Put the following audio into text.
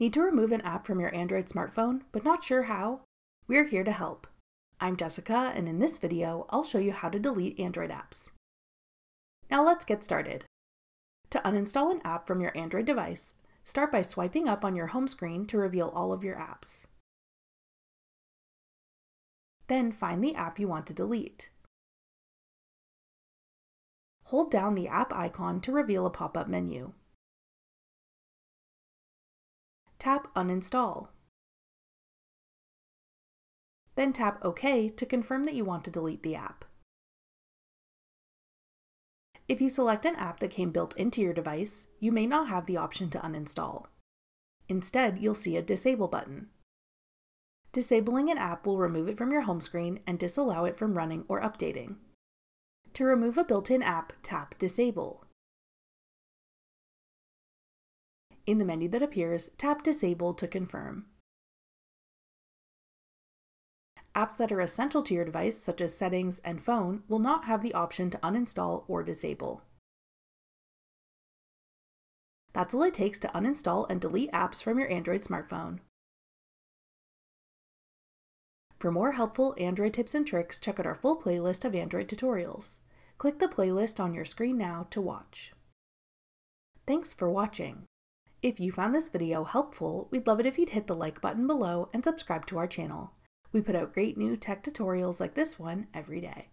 Need to remove an app from your Android smartphone, but not sure how? We're here to help. I'm Jessica, and in this video, I'll show you how to delete Android apps. Now let's get started. To uninstall an app from your Android device, start by swiping up on your home screen to reveal all of your apps. Then find the app you want to delete. Hold down the app icon to reveal a pop-up menu. Tap Uninstall. Then tap OK to confirm that you want to delete the app. If you select an app that came built into your device, you may not have the option to uninstall. Instead, you'll see a Disable button. Disabling an app will remove it from your home screen and disallow it from running or updating. To remove a built-in app, tap Disable. In the menu that appears, tap Disable to confirm. Apps that are essential to your device, such as settings and phone, will not have the option to uninstall or disable. That's all it takes to uninstall and delete apps from your Android smartphone. For more helpful Android tips and tricks, check out our full playlist of Android tutorials. Click the playlist on your screen now to watch. Thanks for watching. If you found this video helpful, we'd love it if you'd hit the like button below and subscribe to our channel. We put out great new tech tutorials like this one every day.